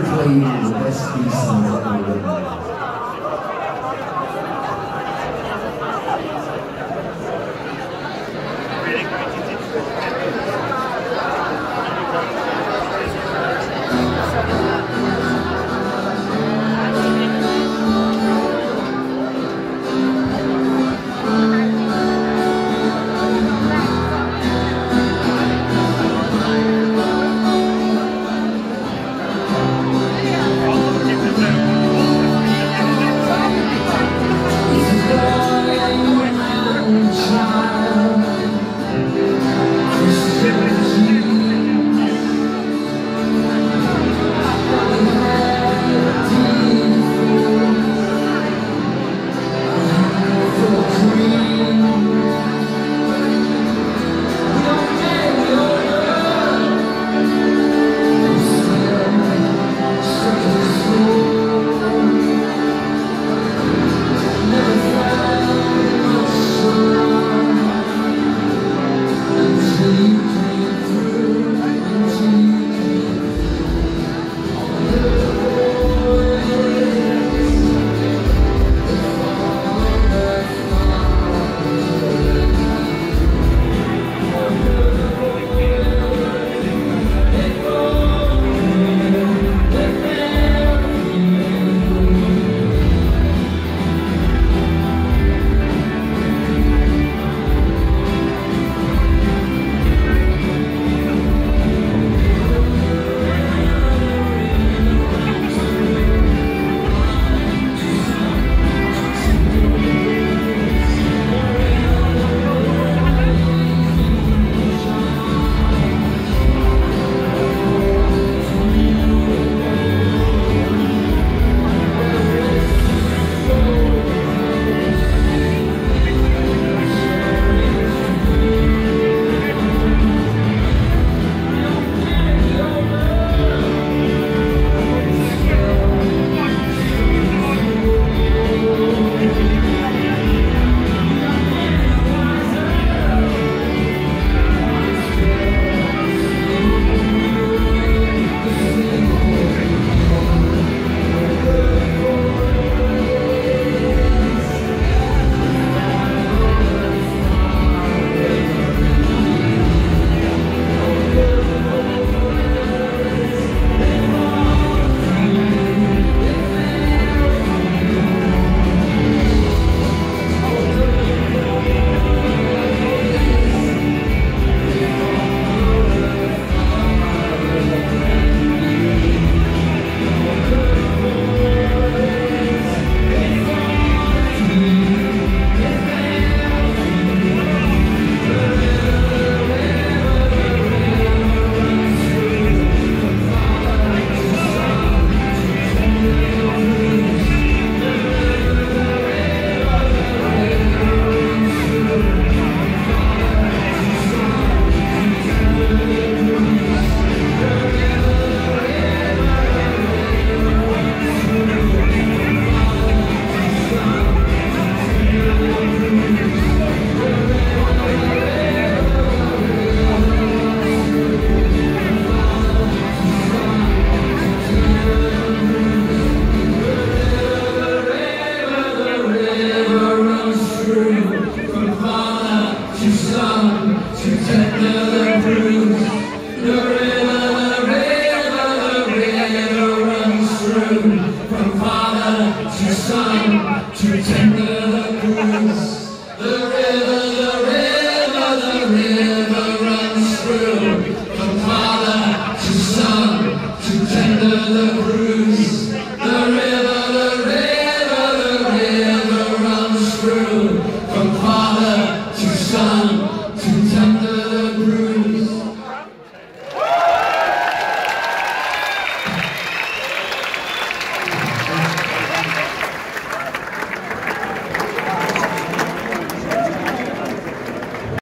played the best to the. The river, the river, the river runs through from father to son to tender the bruise, The river, the river, the river runs through from father to son.